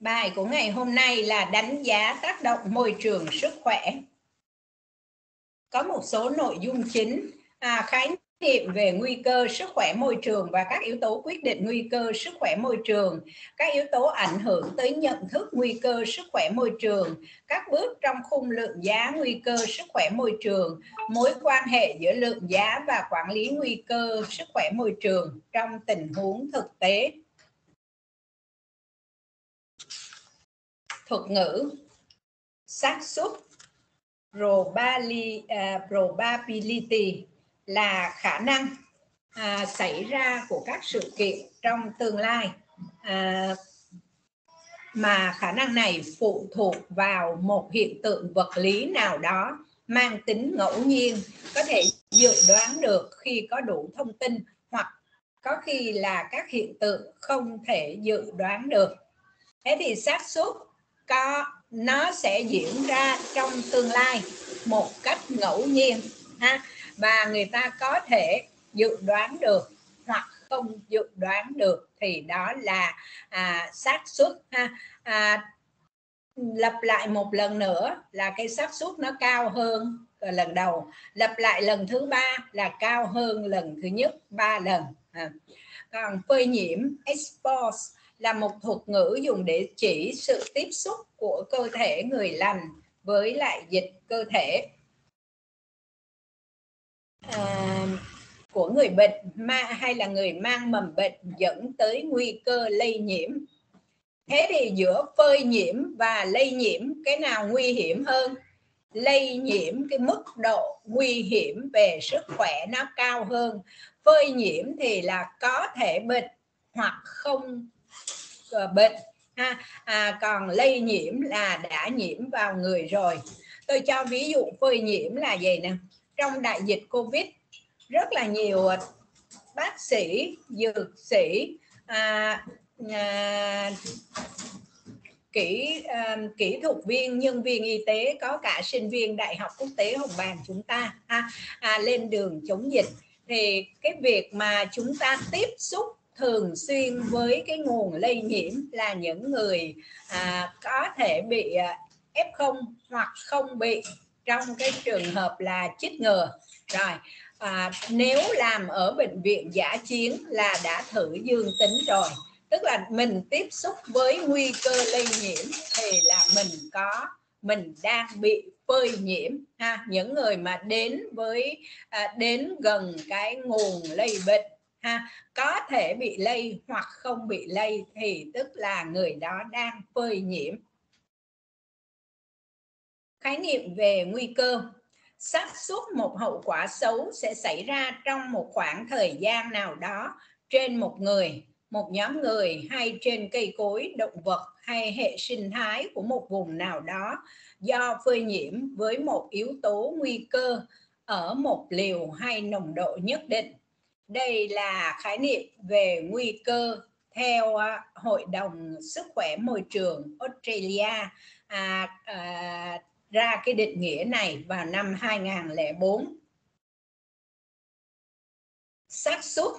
Bài của ngày hôm nay là đánh giá tác động môi trường sức khỏe. Có một số nội dung chính, à, khái niệm về nguy cơ sức khỏe môi trường và các yếu tố quyết định nguy cơ sức khỏe môi trường, các yếu tố ảnh hưởng tới nhận thức nguy cơ sức khỏe môi trường, các bước trong khung lượng giá nguy cơ sức khỏe môi trường, mối quan hệ giữa lượng giá và quản lý nguy cơ sức khỏe môi trường trong tình huống thực tế. Thuật ngữ xác suất à, probability là khả năng à, xảy ra của các sự kiện trong tương lai à, mà khả năng này phụ thuộc vào một hiện tượng vật lý nào đó mang tính ngẫu nhiên có thể dự đoán được khi có đủ thông tin hoặc có khi là các hiện tượng không thể dự đoán được. Thế thì xác suất có nó sẽ diễn ra trong tương lai một cách ngẫu nhiên ha và người ta có thể dự đoán được hoặc không dự đoán được thì đó là à, xác suất ha à, lặp lại một lần nữa là cái xác suất nó cao hơn lần đầu lặp lại lần thứ ba là cao hơn lần thứ nhất ba lần à. còn phơi nhiễm expose là một thuật ngữ dùng để chỉ sự tiếp xúc của cơ thể người lành với lại dịch cơ thể. À, của người bệnh ma hay là người mang mầm bệnh dẫn tới nguy cơ lây nhiễm. Thế thì giữa phơi nhiễm và lây nhiễm cái nào nguy hiểm hơn? Lây nhiễm cái mức độ nguy hiểm về sức khỏe nó cao hơn. Phơi nhiễm thì là có thể bệnh hoặc không Ờ, bệnh. Ha à, còn lây nhiễm là đã nhiễm vào người rồi. Tôi cho ví dụ phơi nhiễm là gì nè. Trong đại dịch covid rất là nhiều ờ, bác sĩ dược sĩ à, à, kỹ à, kỹ thuật viên nhân viên y tế có cả sinh viên đại học quốc tế hồng bàng chúng ta ha, à, lên đường chống dịch. Thì cái việc mà chúng ta tiếp xúc thường xuyên với cái nguồn lây nhiễm là những người à, có thể bị à, F0 hoặc không bị trong cái trường hợp là chích ngừa. Rồi à, nếu làm ở bệnh viện giả chiến là đã thử dương tính rồi. Tức là mình tiếp xúc với nguy cơ lây nhiễm thì là mình có mình đang bị phơi nhiễm ha. Những người mà đến với à, đến gần cái nguồn lây bệnh ha, có thể bị lây hoặc không bị lây thì tức là người đó đang phơi nhiễm. Khái niệm về nguy cơ. Xác suất một hậu quả xấu sẽ xảy ra trong một khoảng thời gian nào đó trên một người, một nhóm người hay trên cây cối, động vật hay hệ sinh thái của một vùng nào đó do phơi nhiễm với một yếu tố nguy cơ ở một liều hay nồng độ nhất định đây là khái niệm về nguy cơ theo à, Hội đồng Sức khỏe Môi trường Australia à, à, ra cái định nghĩa này vào năm 2004. xác suất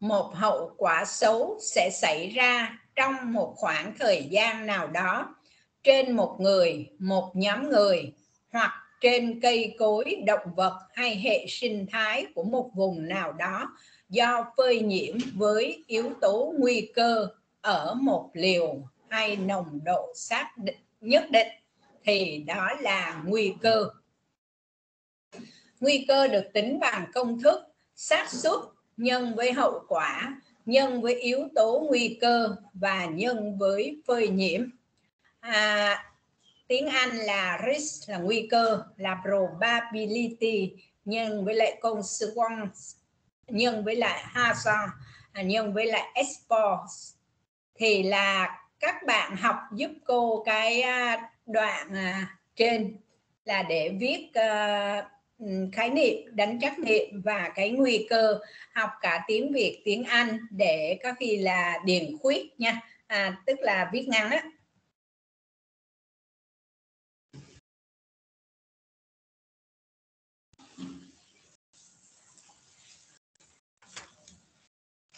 một hậu quả xấu sẽ xảy ra trong một khoảng thời gian nào đó trên một người, một nhóm người hoặc trên cây cối, động vật hay hệ sinh thái của một vùng nào đó do phơi nhiễm với yếu tố nguy cơ ở một liều hay nồng độ xác định nhất định thì đó là nguy cơ. Nguy cơ được tính bằng công thức xác suất nhân với hậu quả nhân với yếu tố nguy cơ và nhân với phơi nhiễm. À, tiếng Anh là risk là nguy cơ là probability nhân với lại consequence nhân với lại hazard à, nhân với lại expose thì là các bạn học giúp cô cái à, đoạn à, trên là để viết khái niệm đánh trắc nghiệm và cái nguy cơ học cả tiếng Việt tiếng Anh để có khi là điền khuyết nha. À, tức là viết ngắn á.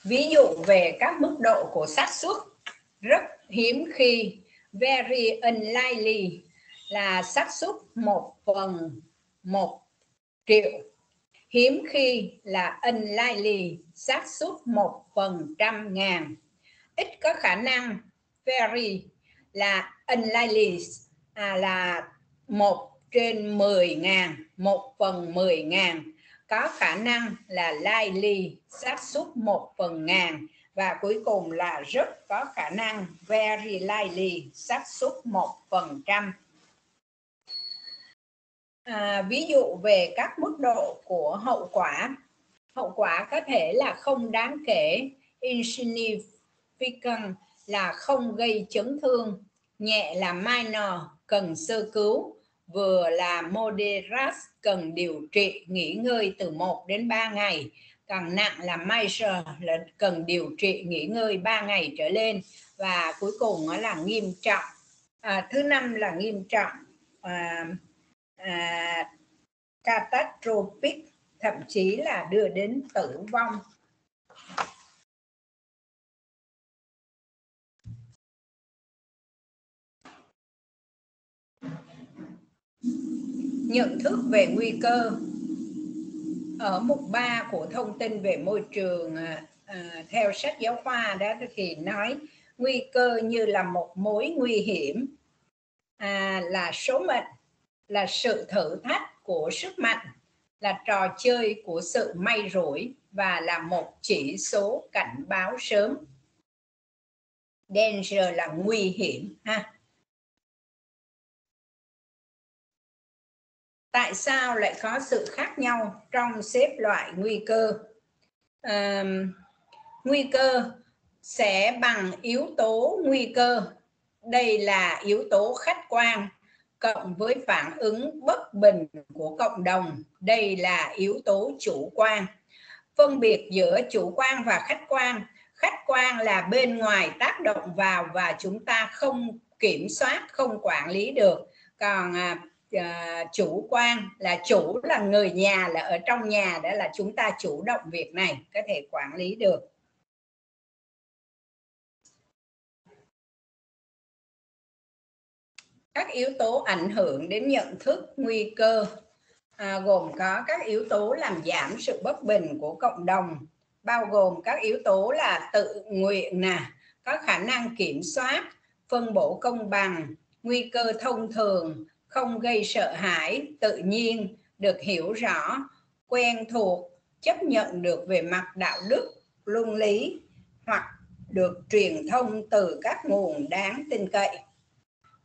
Ví dụ về các mức độ của xác suất rất hiếm khi very unlikely là xác suất một phần một triệu. Hiếm khi là unlikely xác suất một phần trăm ngàn. Ít có khả năng very là unlikely à, là một trên 10 ngàn một phần 10 ngàn có khả năng là likely xác suất một phần ngàn và cuối cùng là rất có khả năng very likely xác suất một phần trăm. À, ví dụ về các mức độ của hậu quả. Hậu quả có thể là không đáng kể. Insignificant là không gây chấn thương. Nhẹ là minor cần sơ cứu vừa là moderate cần điều trị nghỉ ngơi từ 1 đến 3 ngày. Càng nặng là major là cần điều trị nghỉ ngơi 3 ngày trở lên. Và cuối cùng là nghiêm trọng. À, thứ năm là nghiêm trọng. À, à, catastrophic thậm chí là đưa đến tử vong. Nhận thức về nguy cơ. Ở mục 3 của thông tin về môi trường à, à, theo sách giáo khoa đó thì nói nguy cơ như là một mối nguy hiểm à, là số mệnh là sự thử thách của sức mạnh là trò chơi của sự may rủi và là một chỉ số cảnh báo sớm. Danger là nguy hiểm ha. Tại sao lại có sự khác nhau trong xếp loại nguy cơ? À, nguy cơ sẽ bằng yếu tố nguy cơ. Đây là yếu tố khách quan cộng với phản ứng bất bình của cộng đồng. Đây là yếu tố chủ quan. Phân biệt giữa chủ quan và khách quan. Khách quan là bên ngoài tác động vào và chúng ta không kiểm soát không quản lý được. Còn à, uh, chủ quan là chủ là người nhà là ở trong nhà đó là chúng ta chủ động việc này có thể quản lý được. Các yếu tố ảnh hưởng đến nhận thức nguy cơ à, gồm có các yếu tố làm giảm sự bất bình của cộng đồng bao gồm các yếu tố là tự nguyện nè có khả năng kiểm soát phân bổ công bằng nguy cơ thông thường không gây sợ hãi tự nhiên được hiểu rõ quen thuộc chấp nhận được về mặt đạo đức luân lý hoặc được truyền thông từ các nguồn đáng tin cậy.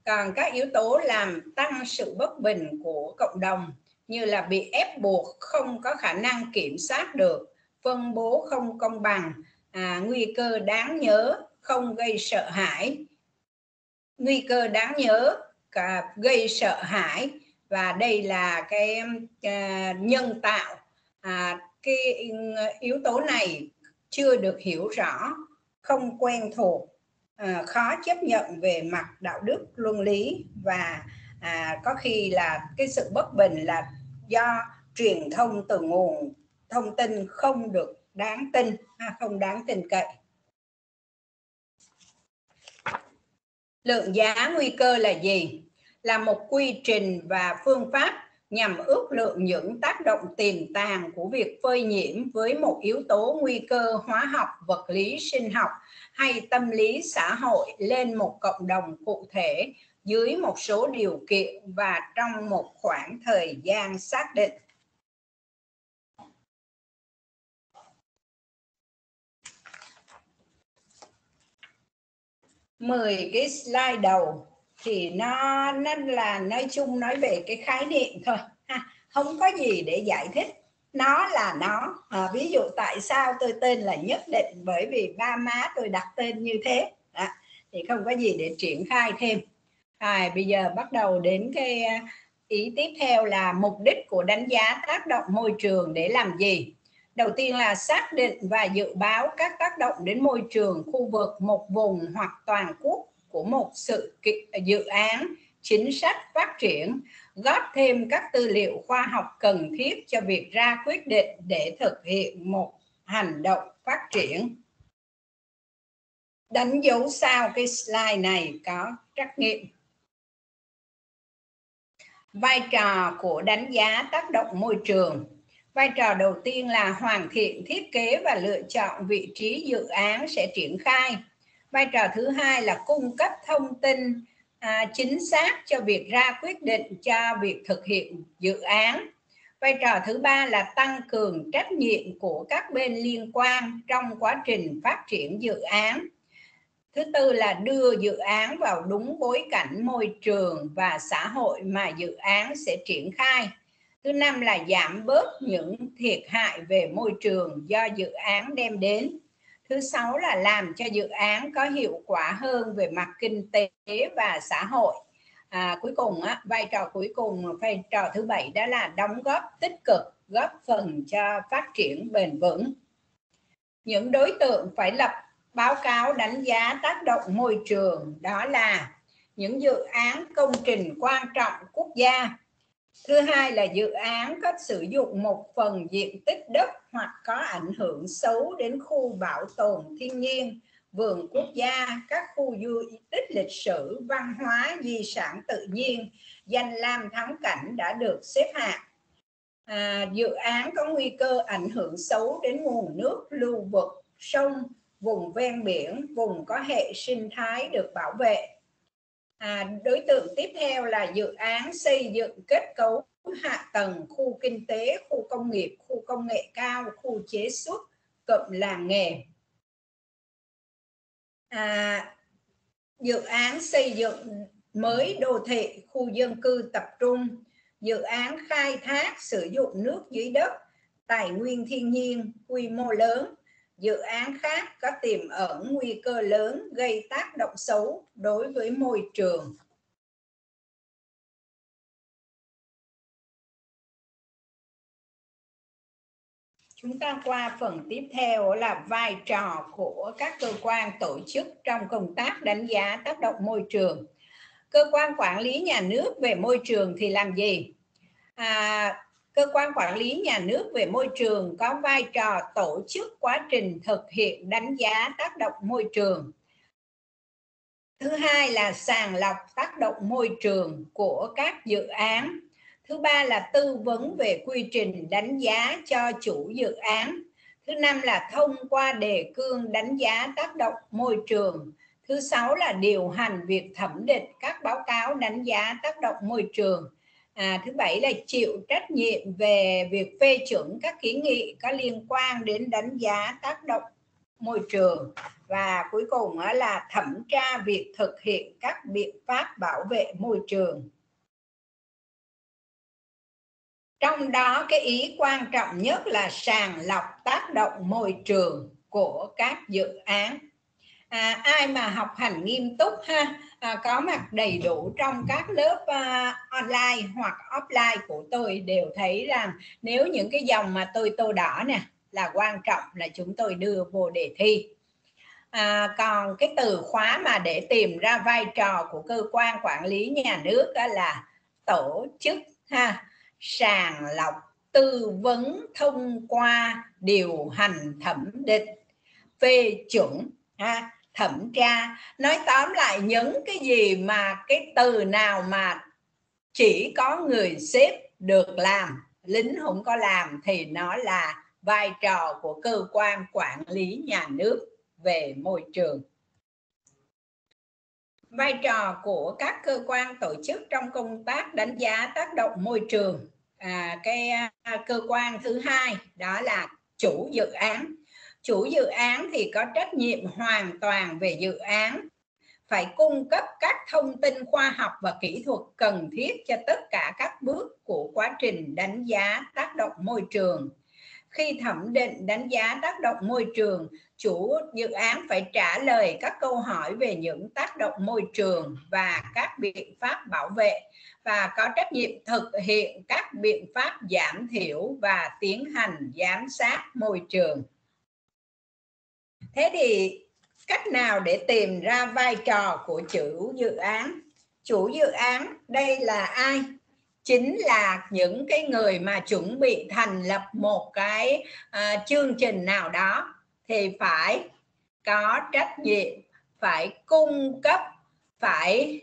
Còn các yếu tố làm tăng sự bất bình của cộng đồng như là bị ép buộc không có khả năng kiểm soát được phân bố không công bằng à, nguy cơ đáng nhớ không gây sợ hãi. Nguy cơ đáng nhớ À, gây sợ hãi. Và đây là cái à, nhân tạo à, cái yếu tố này chưa được hiểu rõ không quen thuộc à, khó chấp nhận về mặt đạo đức luân lý và à, có khi là cái sự bất bình là do truyền thông từ nguồn thông tin không được đáng tin à, không đáng tin cậy. Lượng giá nguy cơ là gì? Là một quy trình và phương pháp nhằm ước lượng những tác động tiềm tàng của việc phơi nhiễm với một yếu tố nguy cơ hóa học, vật lý, sinh học hay tâm lý xã hội lên một cộng đồng cụ thể dưới một số điều kiện và trong một khoảng thời gian xác định. mười cái slide đầu thì nó nó là nói chung nói về cái khái niệm thôi. Ha không có gì để giải thích. Nó là nó. À, ví dụ tại sao tôi tên là nhất định? Bởi vì ba má tôi đặt tên như thế. À, thì không có gì để triển khai thêm. À, bây giờ bắt đầu đến cái ý tiếp theo là mục đích của đánh giá tác động môi trường để làm gì. Đầu tiên là xác định và dự báo các tác động đến môi trường khu vực một vùng hoặc toàn quốc của một sự à, dự án chính sách phát triển, góp thêm các tư liệu khoa học cần thiết cho việc ra quyết định để thực hiện một hành động phát triển. Đánh dấu sao cái slide này có trắc nghiệm. Vai trò của đánh giá tác động môi trường. Vai trò đầu tiên là hoàn thiện thiết kế và lựa chọn vị trí dự án sẽ triển khai vai trò thứ hai là cung cấp thông tin à, chính xác cho việc ra quyết định cho việc thực hiện dự án. Vai trò thứ ba là tăng cường trách nhiệm của các bên liên quan trong quá trình phát triển dự án. Thứ tư là đưa dự án vào đúng bối cảnh môi trường và xã hội mà dự án sẽ triển khai. Thứ năm là giảm bớt những thiệt hại về môi trường do dự án đem đến thứ sáu là làm cho dự án có hiệu quả hơn về mặt kinh tế và xã hội. À, cuối cùng á, vai trò cuối cùng vai trò thứ bảy đó là đóng góp tích cực góp phần cho phát triển bền vững. Những đối tượng phải lập báo cáo đánh giá tác động môi trường đó là những dự án công trình quan trọng quốc gia thứ hai là dự án có sử dụng một phần diện tích đất hoặc có ảnh hưởng xấu đến khu bảo tồn thiên nhiên vườn quốc gia các khu du tích lịch sử văn hóa di sản tự nhiên. Danh lam thắng cảnh đã được xếp hạng. À, dự án có nguy cơ ảnh hưởng xấu đến nguồn nước lưu vực sông vùng ven biển vùng có hệ sinh thái được bảo vệ à, đối tượng tiếp theo là dự án xây dựng kết cấu hạ tầng khu kinh tế khu công nghiệp khu công nghệ cao khu chế xuất cụm làng nghề. À, dự án xây dựng mới đô thị khu dân cư tập trung. Dự án khai thác sử dụng nước dưới đất tài nguyên thiên nhiên quy mô lớn dự án khác có tiềm ẩn nguy cơ lớn gây tác động xấu đối với môi trường. Chúng ta qua phần tiếp theo là vai trò của các cơ quan tổ chức trong công tác đánh giá tác động môi trường. Cơ quan quản lý nhà nước về môi trường thì làm gì? À, cơ quan quản lý nhà nước về môi trường có vai trò tổ chức quá trình thực hiện đánh giá tác động môi trường. Thứ hai là sàng lọc tác động môi trường của các dự án. Thứ ba là tư vấn về quy trình đánh giá cho chủ dự án. Thứ năm là thông qua đề cương đánh giá tác động môi trường. Thứ sáu là điều hành việc thẩm định các báo cáo đánh giá tác động môi trường à, thứ bảy là chịu trách nhiệm về việc phê chuẩn các kiến nghị có liên quan đến đánh giá tác động môi trường. Và cuối cùng là thẩm tra việc thực hiện các biện pháp bảo vệ môi trường. Trong đó cái ý quan trọng nhất là sàng lọc tác động môi trường của các dự án. À, ai mà học hành nghiêm túc ha à, có mặt đầy đủ trong các lớp uh, online hoặc offline của tôi đều thấy rằng nếu những cái dòng mà tôi tô đỏ nè là quan trọng là chúng tôi đưa vô đề thi. À, còn cái từ khóa mà để tìm ra vai trò của cơ quan quản lý nhà nước đó là tổ chức ha sàng lọc tư vấn thông qua điều hành thẩm định phê chuẩn ha thẩm tra nói tóm lại những cái gì mà cái từ nào mà chỉ có người xếp được làm lính không có làm thì nó là vai trò của cơ quan quản lý nhà nước về môi trường. Vai trò của các cơ quan tổ chức trong công tác đánh giá tác động môi trường. À, cái à, cơ quan thứ hai đó là chủ dự án chủ dự án thì có trách nhiệm hoàn toàn về dự án. Phải cung cấp các thông tin khoa học và kỹ thuật cần thiết cho tất cả các bước của quá trình đánh giá tác động môi trường. Khi thẩm định đánh giá tác động môi trường, chủ dự án phải trả lời các câu hỏi về những tác động môi trường và các biện pháp bảo vệ và có trách nhiệm thực hiện các biện pháp giảm thiểu và tiến hành giám sát môi trường thế thì cách nào để tìm ra vai trò của chủ dự án? Chủ dự án đây là ai? Chính là những cái người mà chuẩn bị thành lập một cái uh, chương trình nào đó thì phải có trách nhiệm phải cung cấp phải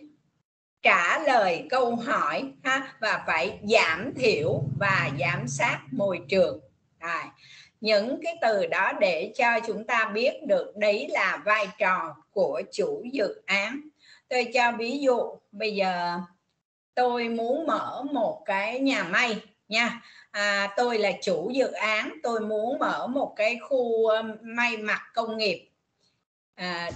trả lời câu hỏi ha và phải giảm thiểu và giám sát môi trường. À, những cái từ đó để cho chúng ta biết được đấy là vai trò của chủ dự án. Tôi cho ví dụ bây giờ tôi muốn mở một cái nhà may nha. À, tôi là chủ dự án tôi muốn mở một cái khu um, may mặc công nghiệp. À,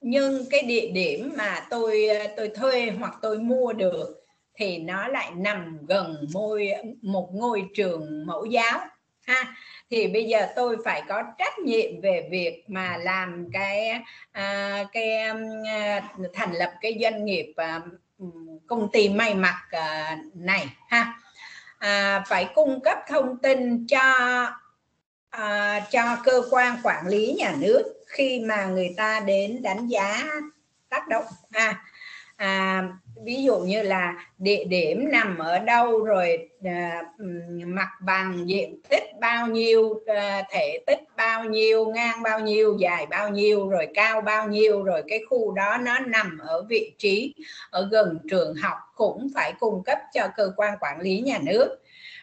nhưng cái địa điểm mà tôi uh, tôi thuê hoặc tôi mua được thì nó lại nằm gần môi một ngôi trường mẫu giáo ha. Thì bây giờ tôi phải có trách nhiệm về việc mà làm cái à, cái à, thành lập cái doanh nghiệp à, công ty may mặc à, này ha. À, phải cung cấp thông tin cho à, cho cơ quan quản lý nhà nước khi mà người ta đến đánh giá tác động ha. À, ví dụ như là địa điểm nằm ở đâu rồi à, mặt bằng diện tích bao nhiêu à, thể tích bao nhiêu ngang bao nhiêu dài bao nhiêu rồi cao bao nhiêu rồi cái khu đó nó nằm ở vị trí ở gần trường học cũng phải cung cấp cho cơ quan quản lý nhà nước.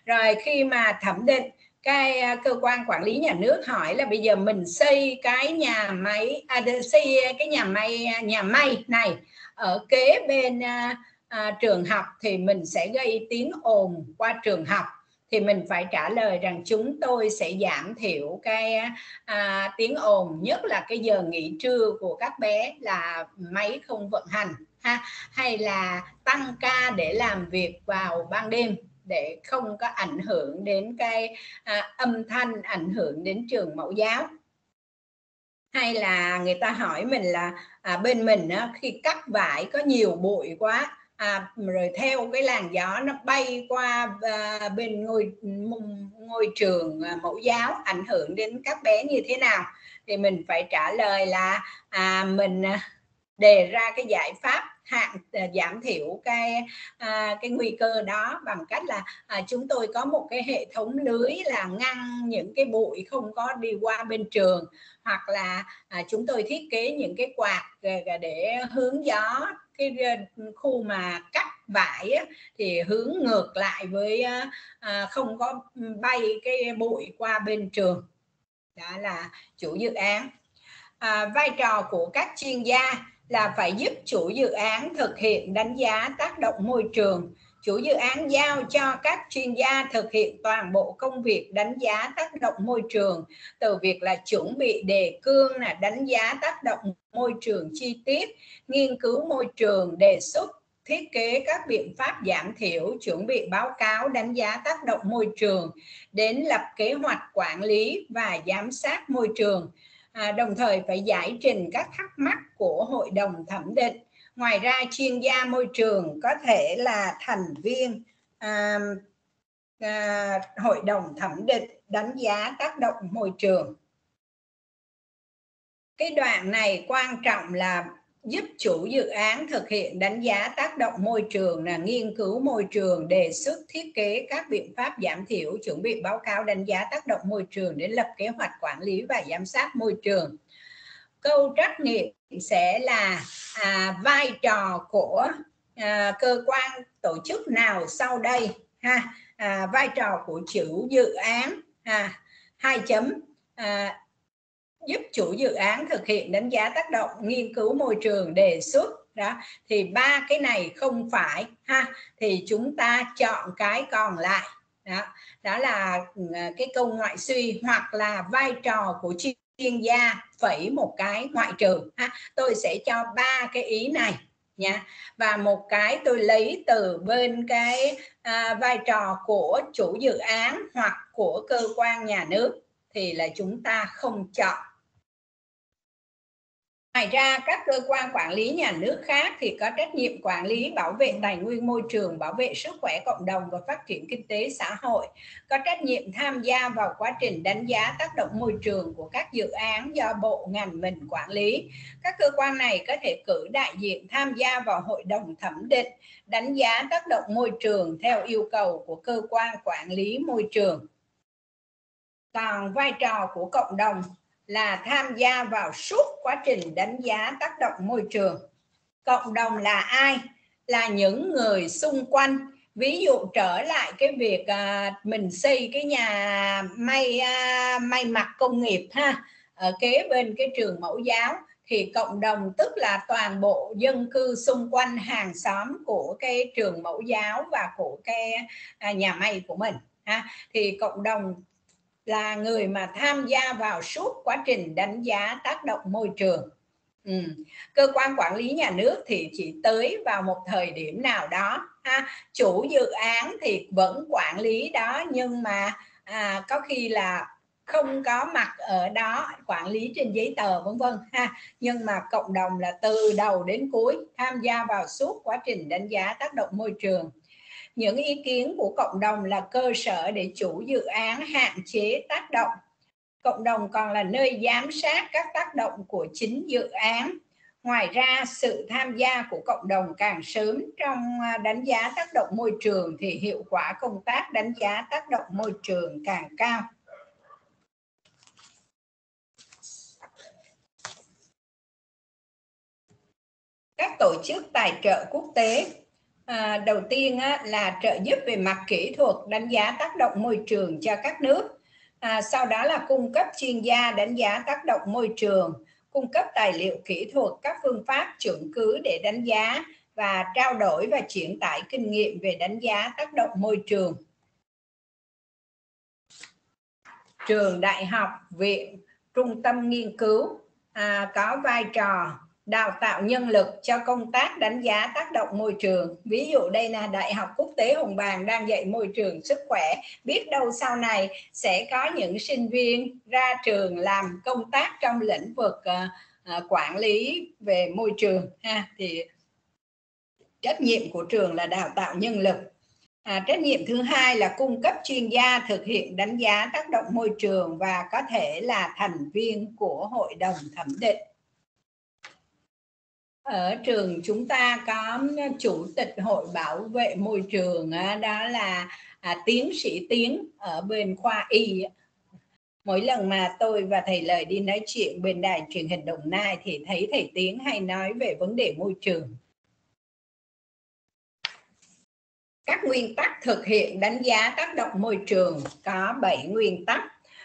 Rồi khi mà thẩm định cái à, cơ quan quản lý nhà nước hỏi là bây giờ mình xây cái nhà máy à, xây cái nhà máy à, nhà may này ở kế bên à, à, trường học thì mình sẽ gây tiếng ồn qua trường học. Thì mình phải trả lời rằng chúng tôi sẽ giảm thiểu cái à, tiếng ồn nhất là cái giờ nghỉ trưa của các bé là máy không vận hành ha hay là tăng ca để làm việc vào ban đêm để không có ảnh hưởng đến cái à, âm thanh ảnh hưởng đến trường mẫu giáo hay là người ta hỏi mình là à, bên mình á, khi cắt vải có nhiều bụi quá à, rồi theo cái làn gió nó bay qua à, bên ngôi ngôi trường à, mẫu giáo ảnh hưởng đến các bé như thế nào? Thì mình phải trả lời là à, mình à, đề ra cái giải pháp hạn ờ, giảm thiểu cái à, cái nguy cơ đó bằng cách là à, chúng tôi có một cái hệ thống lưới là ngăn những cái bụi không có đi qua bên trường hoặc là à, chúng tôi thiết kế những cái quạt ờ, ờ, để hướng gió. Cái khu mà cắt vải á, thì hướng ngược lại với à, không có bay cái bụi qua bên trường. Đó là chủ dự án. À, vai trò của các chuyên gia là phải giúp chủ dự án thực hiện đánh giá tác động môi trường. Chủ dự án giao cho các chuyên gia thực hiện toàn bộ công việc đánh giá tác động môi trường, từ việc là chuẩn bị đề cương là đánh giá tác động môi trường chi tiết, nghiên cứu môi trường, đề xuất, thiết kế các biện pháp giảm thiểu, chuẩn bị báo cáo, đánh giá tác động môi trường, đến lập kế hoạch quản lý và giám sát môi trường à, đồng thời phải giải trình các thắc mắc của hội đồng thẩm định. Ngoài ra chuyên gia môi trường có thể là thành viên à, à, hội đồng thẩm định đánh giá tác động môi trường. Cái đoạn này quan trọng là giúp chủ dự án thực hiện đánh giá tác động môi trường là nghiên cứu môi trường đề xuất thiết kế các biện pháp giảm thiểu chuẩn bị báo cáo đánh giá tác động môi trường để lập kế hoạch quản lý và giám sát môi trường. Câu trắc nghiệm sẽ là à, vai trò của à, cơ quan tổ chức nào sau đây? Ha à, vai trò của chủ dự án à, hai chấm à, giúp chủ dự án thực hiện đánh giá tác động nghiên cứu môi trường đề xuất. Đó thì ba cái này không phải ha thì chúng ta chọn cái còn lại. Đó đó là ừ, cái câu ngoại suy hoặc là vai trò của chuyên gia phẩy một cái ngoại trừ ha. Tôi sẽ cho ba cái ý này nha. Và một cái tôi lấy từ bên cái à, vai trò của chủ dự án hoặc của cơ quan nhà nước thì là chúng ta không chọn. Ngoài ra, các cơ quan quản lý nhà nước khác thì có trách nhiệm quản lý bảo vệ tài nguyên môi trường, bảo vệ sức khỏe cộng đồng và phát triển kinh tế xã hội, có trách nhiệm tham gia vào quá trình đánh giá tác động môi trường của các dự án do bộ ngành mình quản lý. Các cơ quan này có thể cử đại diện tham gia vào hội đồng thẩm định, đánh giá tác động môi trường theo yêu cầu của cơ quan quản lý môi trường. Còn vai trò của cộng đồng là tham gia vào suốt quá trình đánh giá tác động môi trường. Cộng đồng là ai? Là những người xung quanh. Ví dụ trở lại cái việc à, mình xây cái nhà may à, may mặc công nghiệp ha ở kế bên cái trường mẫu giáo thì cộng đồng tức là toàn bộ dân cư xung quanh hàng xóm của cái trường mẫu giáo và của cái à, nhà may của mình ha. Thì cộng đồng là người mà tham gia vào suốt quá trình đánh giá tác động môi trường. Ừ. cơ quan quản lý nhà nước thì chỉ tới vào một thời điểm nào đó ha chủ dự án thì vẫn quản lý đó nhưng mà à, có khi là không có mặt ở đó quản lý trên giấy tờ vân vân ha. Nhưng mà cộng đồng là từ đầu đến cuối tham gia vào suốt quá trình đánh giá tác động môi trường những ý kiến của cộng đồng là cơ sở để chủ dự án hạn chế tác động. Cộng đồng còn là nơi giám sát các tác động của chính dự án. Ngoài ra, sự tham gia của cộng đồng càng sớm trong à, đánh giá tác động môi trường thì hiệu quả công tác đánh giá tác động môi trường càng cao. Các tổ chức tài trợ quốc tế à, đầu tiên á, là trợ giúp về mặt kỹ thuật đánh giá tác động môi trường cho các nước. À, sau đó là cung cấp chuyên gia đánh giá tác động môi trường cung cấp tài liệu kỹ thuật các phương pháp chuẩn cứ để đánh giá và trao đổi và chuyển tải kinh nghiệm về đánh giá tác động môi trường. Trường đại học viện trung tâm nghiên cứu à, có vai trò đào tạo nhân lực cho công tác đánh giá tác động môi trường. Ví dụ đây là đại học quốc tế hồng bàng đang dạy môi trường sức khỏe. Biết đâu sau này sẽ có những sinh viên ra trường làm công tác trong lĩnh vực uh, uh, quản lý về môi trường ha. Thì trách nhiệm của trường là đào tạo nhân lực. À, trách nhiệm thứ hai là cung cấp chuyên gia thực hiện đánh giá tác động môi trường và có thể là thành viên của hội đồng thẩm định ở trường chúng ta có chủ tịch hội bảo vệ môi trường đó là à, tiến sĩ tiến ở bên khoa y. Mỗi lần mà tôi và thầy lời đi nói chuyện bên đài truyền hình đồng nai thì thấy thầy tiến hay nói về vấn đề môi trường. Các nguyên tắc thực hiện đánh giá tác động môi trường có 7 nguyên tắc.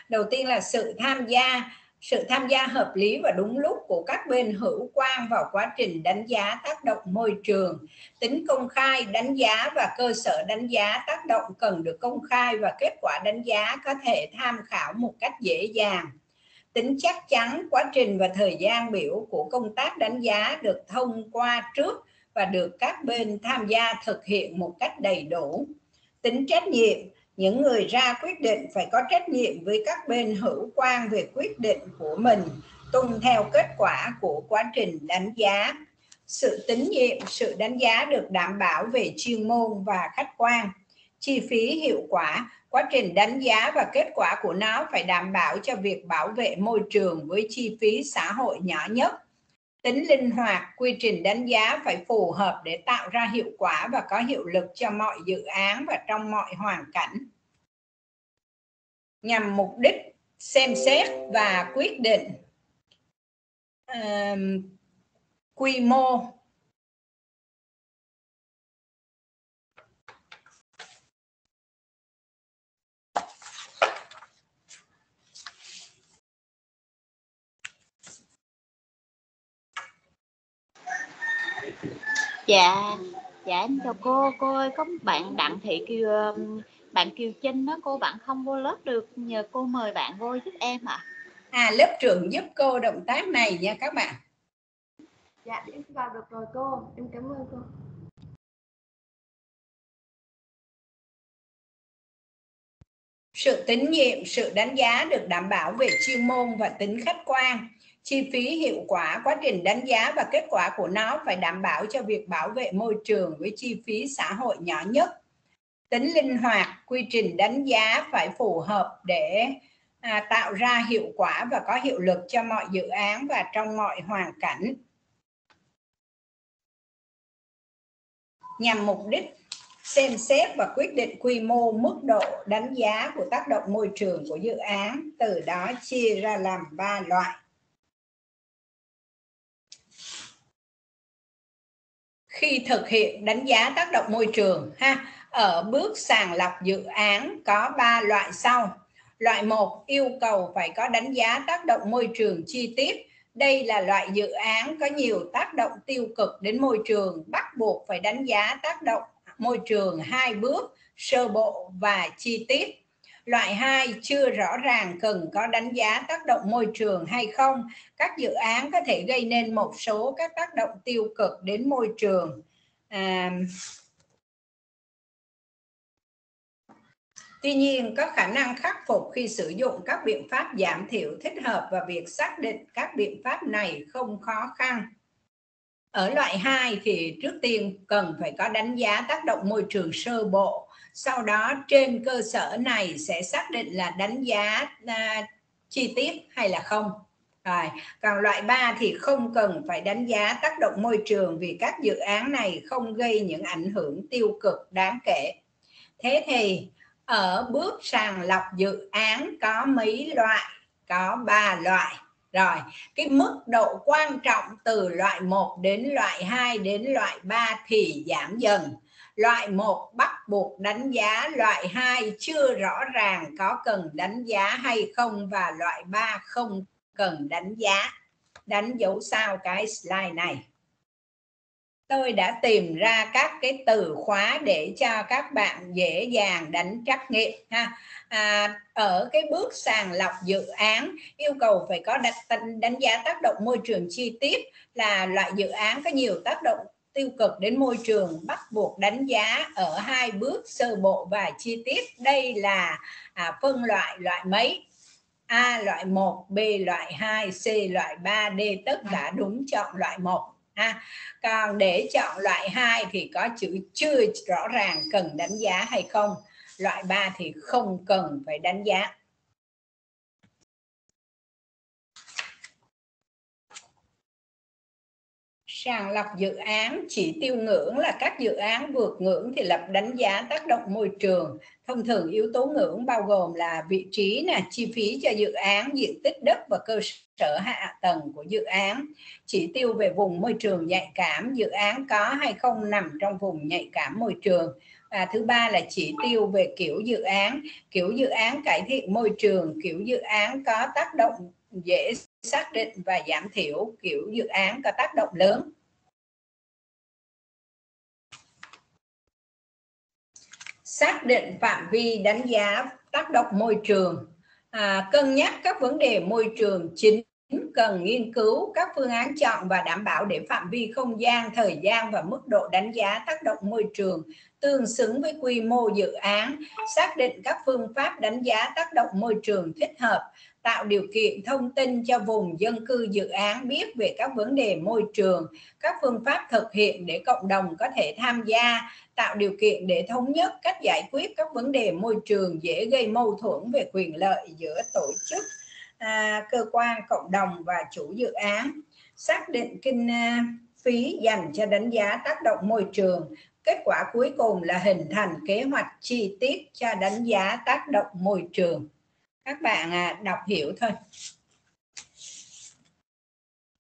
Đầu tiên là sự tham gia sự tham gia hợp lý và đúng lúc của các bên hữu quan vào quá trình đánh giá tác động môi trường, tính công khai đánh giá và cơ sở đánh giá tác động cần được công khai và kết quả đánh giá có thể tham khảo một cách dễ dàng. Tính chắc chắn, quá trình và thời gian biểu của công tác đánh giá được thông qua trước và được các bên tham gia thực hiện một cách đầy đủ. Tính trách nhiệm những người ra quyết định phải có trách nhiệm với các bên hữu quan về quyết định của mình, tuân theo kết quả của quá trình đánh giá. Sự tín nhiệm, sự đánh giá được đảm bảo về chuyên môn và khách quan. Chi phí, hiệu quả, quá trình đánh giá và kết quả của nó phải đảm bảo cho việc bảo vệ môi trường với chi phí xã hội nhỏ nhất tính linh hoạt quy trình đánh giá phải phù hợp để tạo ra hiệu quả và có hiệu lực cho mọi dự án và trong mọi hoàn cảnh. Nhằm mục đích xem xét và quyết định uh, quy mô dạ. Dạ em chào cô. Cô ơi có bạn đặng thị kiều bạn kiều trinh đó. Cô bạn không vô lớp được. Nhờ cô mời bạn vô giúp em ạ. À. à lớp trưởng giúp cô động tác này nha các bạn. Dạ em vào được rồi cô. Em cảm ơn cô. Sự tín nhiệm sự đánh giá được đảm bảo về chuyên môn và tính khách quan chi phí hiệu quả quá trình đánh giá và kết quả của nó phải đảm bảo cho việc bảo vệ môi trường với chi phí xã hội nhỏ nhất. Tính linh hoạt quy trình đánh giá phải phù hợp để à, tạo ra hiệu quả và có hiệu lực cho mọi dự án và trong mọi hoàn cảnh. Nhằm mục đích xem xét và quyết định quy mô mức độ đánh giá của tác động môi trường của dự án từ đó chia ra làm ba loại. Khi thực hiện đánh giá tác động môi trường, ha, ở bước sàng lọc dự án có 3 loại sau. Loại 1 yêu cầu phải có đánh giá tác động môi trường chi tiết. Đây là loại dự án có nhiều tác động tiêu cực đến môi trường, bắt buộc phải đánh giá tác động môi trường hai bước, sơ bộ và chi tiết. Loại 2 chưa rõ ràng cần có đánh giá tác động môi trường hay không. Các dự án có thể gây nên một số các tác động tiêu cực đến môi trường. À, Tuy nhiên, có khả năng khắc phục khi sử dụng các biện pháp giảm thiểu thích hợp và việc xác định các biện pháp này không khó khăn. Ở loại 2 thì trước tiên cần phải có đánh giá tác động môi trường sơ bộ sau đó trên cơ sở này sẽ xác định là đánh giá à, chi tiết hay là không. Rồi còn loại 3 thì không cần phải đánh giá tác động môi trường vì các dự án này không gây những ảnh hưởng tiêu cực đáng kể. Thế thì ở bước sàng lọc dự án có mấy loại? Có 3 loại. Rồi cái mức độ quan trọng từ loại 1 đến loại 2 đến loại 3 thì giảm dần. Loại 1 bắt buộc đánh giá, loại 2 chưa rõ ràng có cần đánh giá hay không và loại 3 không cần đánh giá. Đánh dấu sao cái slide này. Tôi đã tìm ra các cái từ khóa để cho các bạn dễ dàng đánh trắc nghiệm ha. À, ở cái bước sàng lọc dự án yêu cầu phải có đánh, đánh giá tác động môi trường chi tiết là loại dự án có nhiều tác động tiêu cực đến môi trường bắt buộc đánh giá ở hai bước sơ bộ và chi tiết đây là à, phân loại loại mấy A loại 1, B loại 2, C loại 3, D tất cả đúng chọn loại 1 ha. Còn để chọn loại 2 thì có chữ chưa rõ ràng cần đánh giá hay không. Loại 3 thì không cần phải đánh giá. Sàng lọc dự án, chỉ tiêu ngưỡng là các dự án vượt ngưỡng thì lập đánh giá tác động môi trường. Thông thường yếu tố ngưỡng bao gồm là vị trí nè, chi phí cho dự án, diện tích đất và cơ sở hạ tầng của dự án. Chỉ tiêu về vùng môi trường nhạy cảm, dự án có hay không nằm trong vùng nhạy cảm môi trường. Và thứ ba là chỉ tiêu về kiểu dự án. Kiểu dự án cải thiện môi trường, kiểu dự án có tác động dễ xác định và giảm thiểu kiểu dự án có tác động lớn. Xác định phạm vi đánh giá tác động môi trường. À, cân nhắc các vấn đề môi trường chính cần nghiên cứu các phương án chọn và đảm bảo để phạm vi không gian thời gian và mức độ đánh giá tác động môi trường tương xứng với quy mô dự án. Xác định các phương pháp đánh giá tác động môi trường thích hợp tạo điều kiện thông tin cho vùng dân cư dự án biết về các vấn đề môi trường, các phương pháp thực hiện để cộng đồng có thể tham gia, tạo điều kiện để thống nhất cách giải quyết các vấn đề môi trường dễ gây mâu thuẫn về quyền lợi giữa tổ chức, à, cơ quan, cộng đồng và chủ dự án, xác định kinh à, phí dành cho đánh giá tác động môi trường. Kết quả cuối cùng là hình thành kế hoạch chi tiết cho đánh giá tác động môi trường các bạn à, đọc hiểu thôi.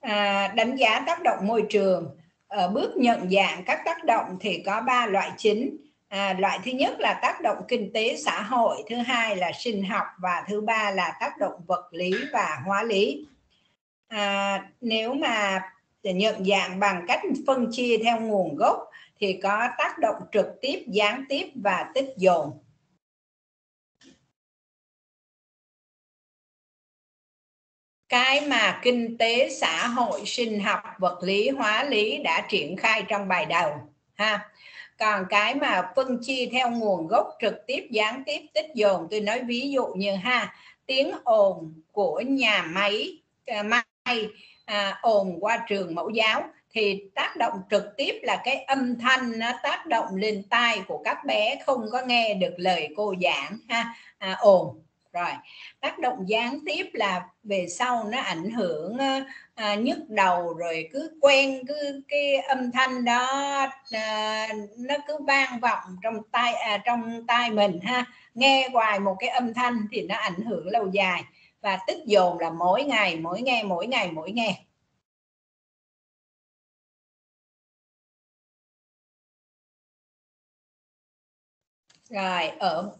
À, đánh giá tác động môi trường. Ở bước nhận dạng các tác động thì có ba loại chính. À, loại thứ nhất là tác động kinh tế xã hội thứ hai là sinh học và thứ ba là tác động vật lý và hóa lý. À, nếu mà nhận dạng bằng cách phân chia theo nguồn gốc thì có tác động trực tiếp gián tiếp và tích dồn. Cái mà kinh tế xã hội sinh học vật lý hóa lý đã triển khai trong bài đầu ha? Còn cái mà phân chia theo nguồn gốc trực tiếp gián tiếp tích dồn tôi nói ví dụ như ha tiếng ồn của nhà máy à, may à, ồn qua trường mẫu giáo thì tác động trực tiếp là cái âm thanh nó tác động lên tai của các bé không có nghe được lời cô giảng ha? À, ồn rồi tác động gián tiếp là về sau nó ảnh hưởng à, nhức đầu rồi cứ quen cứ cái âm thanh đó à, nó cứ vang vọng trong tai à, trong tai mình ha. Nghe hoài một cái âm thanh thì nó ảnh hưởng lâu dài và tích dồn là mỗi ngày mỗi nghe mỗi ngày mỗi nghe. Rồi ở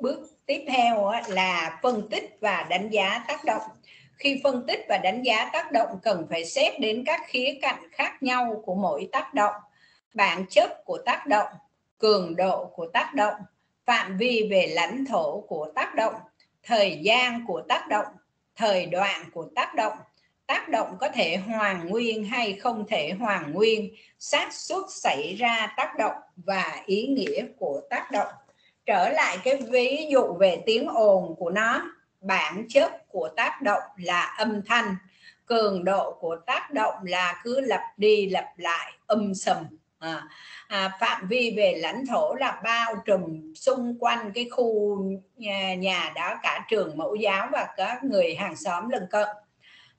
bước tiếp theo là phân tích và đánh giá tác động. Khi phân tích và đánh giá tác động, cần phải xét đến các khía cạnh khác nhau của mỗi tác động. Bản chất của tác động, cường độ của tác động, phạm vi về lãnh thổ của tác động, thời gian của tác động, thời đoạn của tác động. Tác động có thể hoàn nguyên hay không thể hoàn nguyên, xác suất xảy ra tác động và ý nghĩa của tác động trở lại cái ví dụ về tiếng ồn của nó. Bản chất của tác động là âm thanh. Cường độ của tác động là cứ lặp đi lặp lại âm sầm. À, à, phạm vi về lãnh thổ là bao trùm xung quanh cái khu nhà, nhà đó cả trường mẫu giáo và các người hàng xóm lân cận.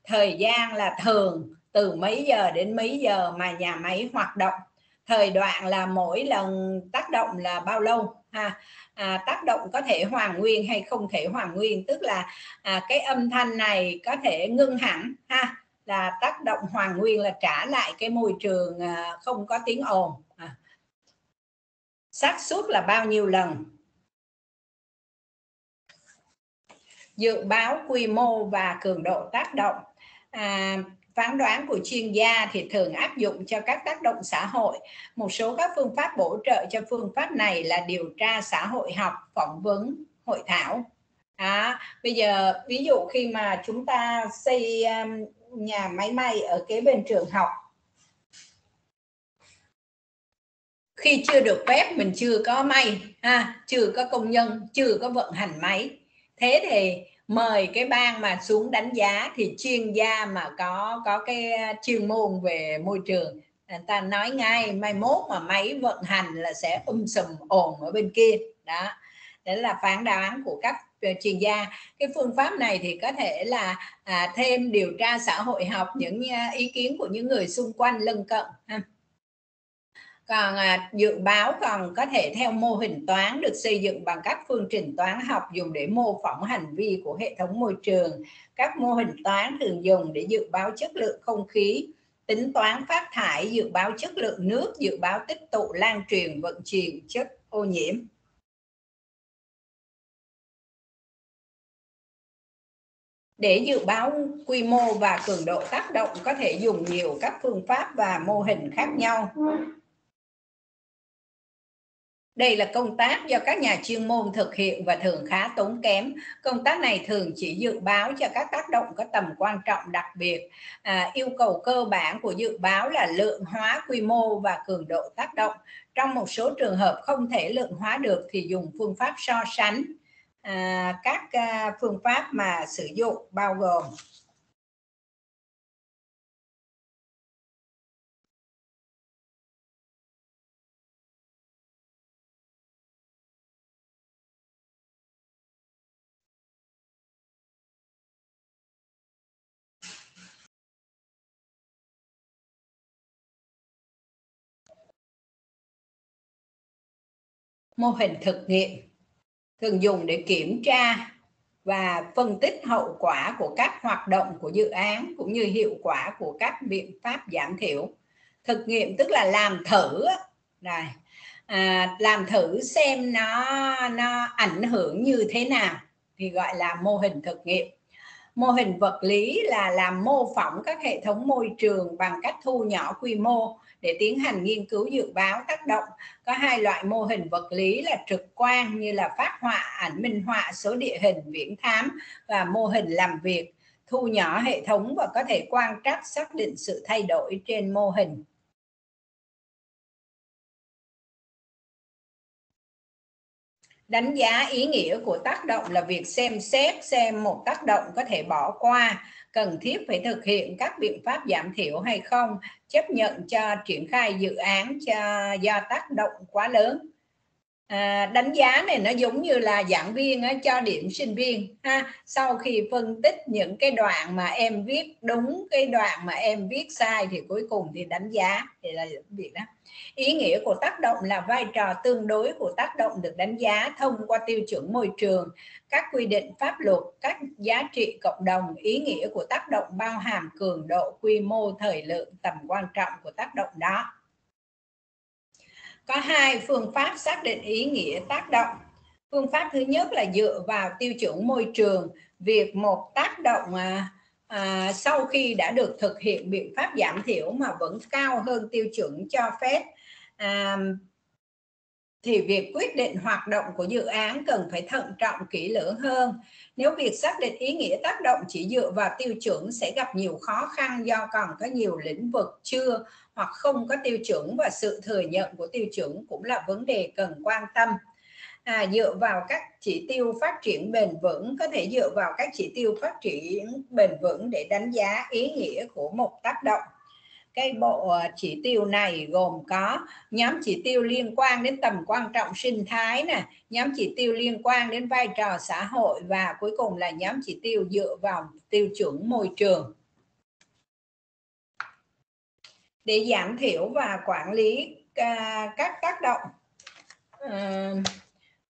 Thời gian là thường từ mấy giờ đến mấy giờ mà nhà máy hoạt động. Thời đoạn là mỗi lần tác động là bao lâu? Ha. À, tác động có thể hoàn nguyên hay không thể hoàn nguyên tức là à, cái âm thanh này có thể ngưng hẳn ha. Là tác động hoàn nguyên là trả lại cái môi trường à, không có tiếng ồn à. xác suất là bao nhiêu lần? Dự báo quy mô và cường độ tác động. À, phán đoán của chuyên gia thì thường áp dụng cho các tác động xã hội. Một số các phương pháp bổ trợ cho phương pháp này là điều tra xã hội học phỏng vấn hội thảo. À, bây giờ ví dụ khi mà chúng ta xây um, nhà máy may ở kế bên trường học. Khi chưa được phép mình chưa có may ha chưa có công nhân chưa có vận hành máy. Thế thì mời cái ban mà xuống đánh giá thì chuyên gia mà có có cái ờ, chuyên môn về môi trường. Người ta nói ngay mai mốt mà máy vận hành là sẽ um sùm ồn ở bên kia. Đó. Đấy là phán đoán của các ờ, chuyên gia. Cái phương pháp này thì có thể là à, thêm điều tra xã hội học những ờ, ý kiến của những người xung quanh lân cận ha còn à, dự báo còn có thể theo mô hình toán được xây dựng bằng các phương trình toán học dùng để mô phỏng hành vi của hệ thống môi trường. Các mô hình toán thường dùng để dự báo chất lượng không khí tính toán phát thải dự báo chất lượng nước dự báo tích tụ lan truyền vận chuyển chất ô nhiễm. Để dự báo quy mô và cường độ tác động có thể dùng nhiều các phương pháp và mô hình khác nhau đây là công tác do các nhà chuyên môn thực hiện và thường khá tốn kém. Công tác này thường chỉ dự báo cho các tác động có tầm quan trọng đặc biệt. À, yêu cầu cơ bản của dự báo là lượng hóa quy mô và cường độ tác động. Trong một số trường hợp không thể lượng hóa được thì dùng phương pháp so sánh. À, các à, phương pháp mà sử dụng bao gồm mô hình thực nghiệm thường dùng để kiểm tra và phân tích hậu quả của các hoạt động của dự án cũng như hiệu quả của các biện pháp giảm thiểu. Thực nghiệm tức là làm thử này à, làm thử xem nó nó ảnh hưởng như thế nào thì gọi là mô hình thực nghiệm. Mô hình vật lý là làm mô phỏng các hệ thống môi trường bằng cách thu nhỏ quy mô để tiến hành nghiên cứu dự báo tác động, có hai loại mô hình vật lý là trực quan như là phát họa ảnh, minh họa số địa hình, viễn thám và mô hình làm việc, thu nhỏ hệ thống và có thể quan trắc xác định sự thay đổi trên mô hình. Đánh giá ý nghĩa của tác động là việc xem xét xem một tác động có thể bỏ qua cần thiết phải thực hiện các biện pháp giảm thiểu hay không chấp nhận cho triển khai dự án cho do tác động quá lớn. À, đánh giá này nó giống như là giảng viên á, cho điểm sinh viên ha. Sau khi phân tích những cái đoạn mà em viết đúng cái đoạn mà em viết sai thì cuối cùng thì đánh giá thì là việc đó ý nghĩa của tác động là vai trò tương đối của tác động được đánh giá thông qua tiêu chuẩn môi trường các quy định pháp luật các giá trị cộng đồng. Ý nghĩa của tác động bao hàm cường độ quy mô thời lượng tầm quan trọng của tác động đó. Có hai phương pháp xác định ý nghĩa tác động. Phương pháp thứ nhất là dựa vào tiêu chuẩn môi trường. Việc một tác động à, à, sau khi đã được thực hiện biện pháp giảm thiểu mà vẫn cao hơn tiêu chuẩn cho phép à, thì việc quyết định hoạt động của dự án cần phải thận trọng kỹ lưỡng hơn. Nếu việc xác định ý nghĩa tác động chỉ dựa vào tiêu chuẩn sẽ gặp nhiều khó khăn do còn có nhiều lĩnh vực chưa hoặc không có tiêu chuẩn và sự thừa nhận của tiêu chuẩn cũng là vấn đề cần quan tâm. À, dựa vào các chỉ tiêu phát triển bền vững có thể dựa vào các chỉ tiêu phát triển bền vững để đánh giá ý nghĩa của một tác động. Cái bộ ờ, chỉ tiêu này gồm có nhóm chỉ tiêu liên quan đến tầm quan trọng sinh thái nè nhóm chỉ tiêu liên quan đến vai trò xã hội và cuối cùng là nhóm chỉ tiêu dựa vào tiêu chuẩn môi trường. Để giảm thiểu và quản lý à, các tác động uh,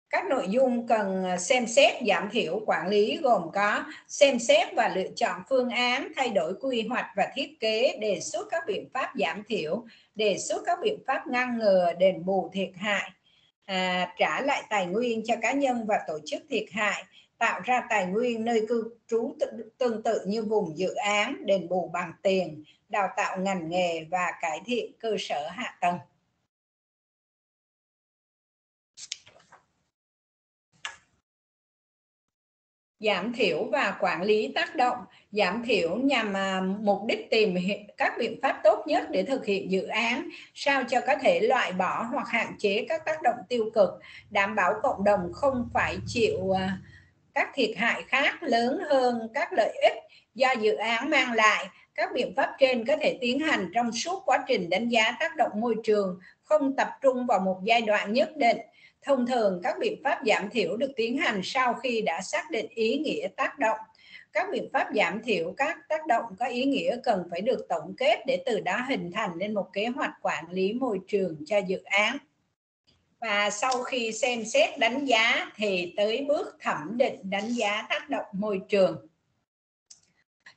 các nội dung cần à, xem xét giảm thiểu quản lý gồm có xem xét và lựa chọn phương án thay đổi quy hoạch và thiết kế đề xuất các biện pháp giảm thiểu đề xuất các biện pháp ngăn ngừa đền bù thiệt hại à, trả lại tài nguyên cho cá nhân và tổ chức thiệt hại tạo ra tài nguyên nơi cư trú tương tự như vùng dự án đền bù bằng tiền đào tạo ngành nghề và cải thiện cơ sở hạ tầng. Giảm thiểu và quản lý tác động. Giảm thiểu nhằm à, mục đích tìm các biện pháp tốt nhất để thực hiện dự án, sao cho có thể loại bỏ hoặc hạn chế các tác động tiêu cực, đảm bảo cộng đồng không phải chịu à, các thiệt hại khác lớn hơn các lợi ích do dự án mang lại. Các biện pháp trên có thể tiến hành trong suốt quá trình đánh giá tác động môi trường, không tập trung vào một giai đoạn nhất định. Thông thường, các biện pháp giảm thiểu được tiến hành sau khi đã xác định ý nghĩa tác động. Các biện pháp giảm thiểu các tác động có ý nghĩa cần phải được tổng kết để từ đó hình thành nên một kế hoạch quản lý môi trường cho dự án. Và sau khi xem xét đánh giá thì tới bước thẩm định đánh giá tác động môi trường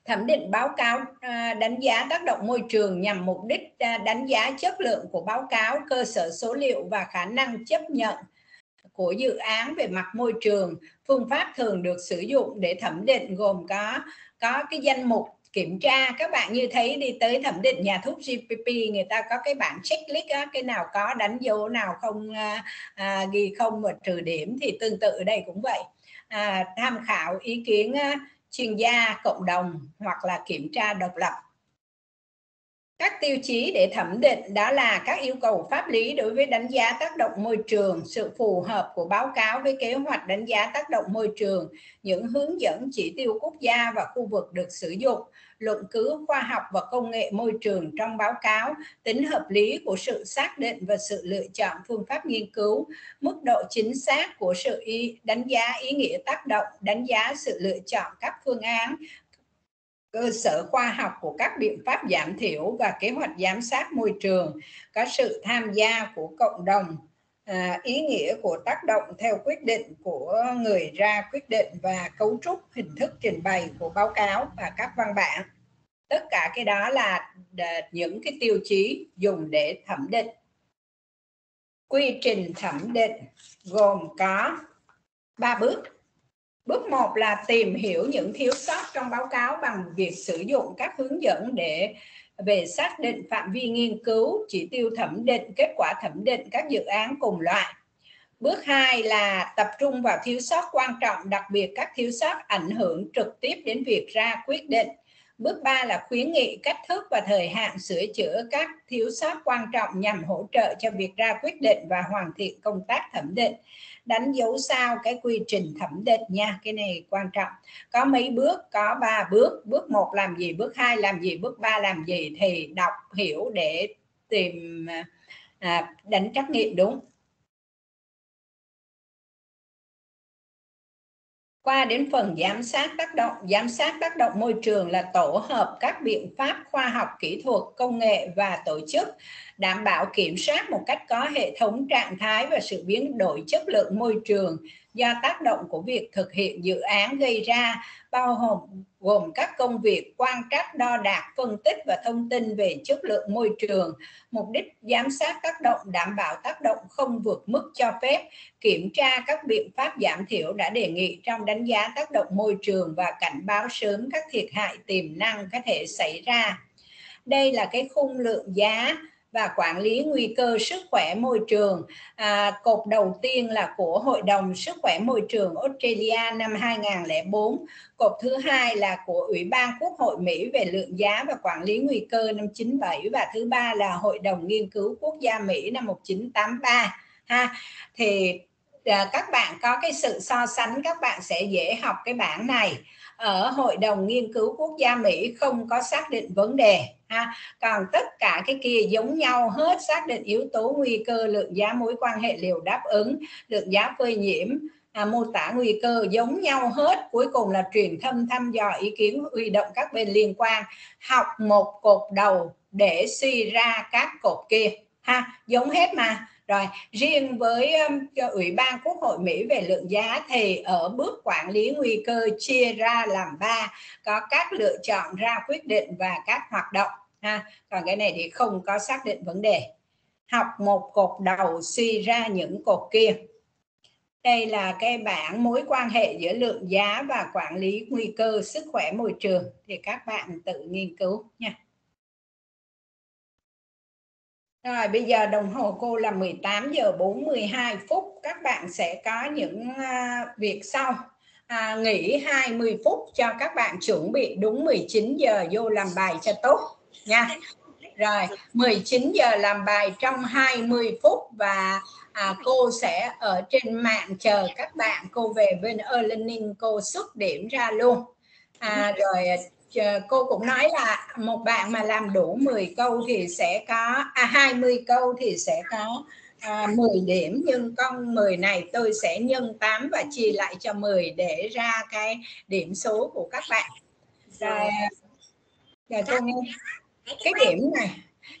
thẩm định báo cáo à, đánh giá tác động môi trường nhằm mục đích à, đánh giá chất lượng của báo cáo, cơ sở số liệu và khả năng chấp nhận của dự án về mặt môi trường phương pháp thường được sử dụng để thẩm định gồm có có cái danh mục kiểm tra. Các bạn như thấy đi tới thẩm định nhà thuốc GPP người ta có cái bảng checklist á, cái nào có đánh dấu nào không à, à, ghi không và trừ điểm thì tương tự ở đây cũng vậy. À, tham khảo ý kiến à, chuyên gia cộng đồng hoặc là kiểm tra độc lập các tiêu chí để thẩm định đã là các yêu cầu pháp lý đối với đánh giá tác động môi trường sự phù hợp của báo cáo với kế hoạch đánh giá tác động môi trường những hướng dẫn chỉ tiêu quốc gia và khu vực được sử dụng luận cứ khoa học và công nghệ môi trường trong báo cáo tính hợp lý của sự xác định và sự lựa chọn phương pháp nghiên cứu mức độ chính xác của sự ý, đánh giá ý nghĩa tác động đánh giá sự lựa chọn các phương án cơ sở khoa học của các biện pháp giảm thiểu và kế hoạch giám sát môi trường có sự tham gia của cộng đồng. À, ý nghĩa của tác động theo quyết định của người ra quyết định và cấu trúc hình thức trình bày của báo cáo và các văn bản. Tất cả cái đó là à, những cái tiêu chí dùng để thẩm định. Quy trình thẩm định gồm có ba bước. Bước 1 là tìm hiểu những thiếu sót trong báo cáo bằng việc sử dụng các hướng dẫn để về xác định phạm vi nghiên cứu, chỉ tiêu thẩm định, kết quả thẩm định các dự án cùng loại. Bước 2 là tập trung vào thiếu sót quan trọng, đặc biệt các thiếu sót ảnh hưởng trực tiếp đến việc ra quyết định. Bước 3 là khuyến nghị cách thức và thời hạn sửa chữa các thiếu sót quan trọng nhằm hỗ trợ cho việc ra quyết định và hoàn thiện công tác thẩm định. Đánh dấu sao cái quy trình thẩm định nha cái này quan trọng. Có mấy bước? Có ba bước. Bước một làm gì bước hai làm gì bước ba làm gì thì đọc hiểu để tìm à, đánh trắc nghiệm đúng. Qua đến phần giám sát tác động, giám sát tác động môi trường là tổ hợp các biện pháp khoa học kỹ thuật, công nghệ và tổ chức đảm bảo kiểm soát một cách có hệ thống trạng thái và sự biến đổi chất lượng môi trường do tác động của việc thực hiện dự án gây ra, bao gồm gồm các công việc, quan trắc, đo đạc, phân tích và thông tin về chất lượng môi trường, mục đích giám sát tác động, đảm bảo tác động không vượt mức cho phép, kiểm tra các biện pháp giảm thiểu đã đề nghị trong đánh giá tác động môi trường và cảnh báo sớm các thiệt hại tiềm năng có thể xảy ra. Đây là cái khung lượng giá và quản lý nguy cơ sức khỏe môi trường. À, cột đầu tiên là của Hội đồng Sức khỏe môi trường Australia năm 2004. Cột thứ hai là của Ủy ban Quốc hội Mỹ về lượng giá và quản lý nguy cơ năm 97 và thứ ba là Hội đồng Nghiên cứu Quốc gia Mỹ năm 1983. Ha, thì à, các bạn có cái sự so sánh các bạn sẽ dễ học cái bảng này ở Hội đồng Nghiên cứu Quốc gia Mỹ không có xác định vấn đề ha. Còn tất cả cái kia giống nhau hết xác định yếu tố nguy cơ lượng giá mối quan hệ liều đáp ứng lượng giá phơi nhiễm à, mô tả nguy cơ giống nhau hết. Cuối cùng là truyền thông thăm dò ý kiến huy động các bên liên quan học một cột đầu để suy ra các cột kia ha. Giống hết mà rồi riêng với um, ủy ban quốc hội mỹ về lượng giá thì ở bước quản lý nguy cơ chia ra làm ba có các lựa chọn ra quyết định và các hoạt động ha. Còn cái này thì không có xác định vấn đề. Học một cột đầu suy ra những cột kia. Đây là cái bảng mối quan hệ giữa lượng giá và quản lý nguy cơ sức khỏe môi trường. Thì các bạn tự nghiên cứu nha rồi bây giờ đồng hồ cô là 18 giờ 42 phút. Các bạn sẽ có những uh, việc sau. À, nghỉ 20 phút cho các bạn chuẩn bị đúng 19 giờ vô làm bài cho tốt nha. Rồi 19 giờ làm bài trong 20 phút và à, cô sẽ ở trên mạng chờ các bạn. Cô về bên e-learning cô xuất điểm ra luôn. À, rồi cô cũng nói là một bạn mà làm đủ 10 câu thì sẽ có à, 20 câu thì sẽ có à, 10 điểm. Nhưng con 10 này tôi sẽ nhân 8 và chia lại cho 10 để ra cái điểm số của các bạn. Rồi, rồi cô nghe. Cái điểm này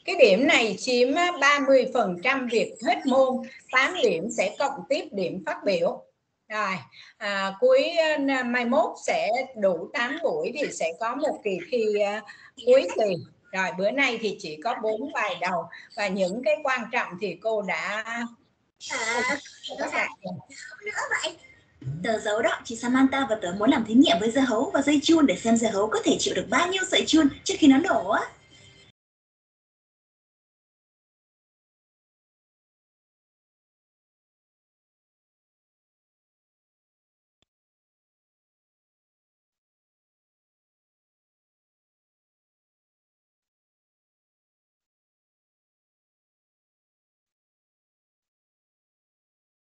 cái điểm này chiếm 30% việc hết môn. 8 điểm sẽ cộng tiếp điểm phát biểu rồi à, cuối mai mốt sẽ đủ 8 buổi thì sẽ có một kỳ thi uh, cuối kỳ rồi bữa nay thì chỉ có bốn bài đầu và những cái quan trọng thì cô đã à, các bạn nữa vậy Tớ giấu đó, chị Samantha và tớ muốn làm thí nghiệm với dưa hấu và dây chun để xem dưa hấu có thể chịu được bao nhiêu sợi chun trước khi nó nổ á.